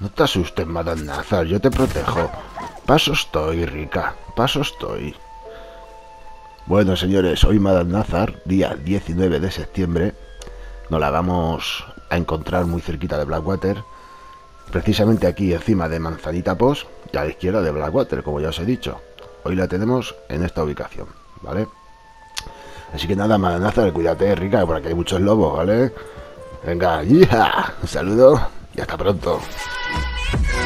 No te asustes, Madame Nazar, yo te protejo. Paso estoy, rica, paso estoy. Bueno, señores, hoy Madame Nazar, día 19 de septiembre, nos la vamos a encontrar muy cerquita de Blackwater, precisamente aquí encima de Manzanita Post y a la izquierda de Blackwater, como ya os he dicho. Hoy la tenemos en esta ubicación, ¿vale? Así que nada, Madame Nazar, cuídate, rica, porque hay muchos lobos, ¿vale? Venga, ¡ya! Un saludo y hasta pronto. Me you.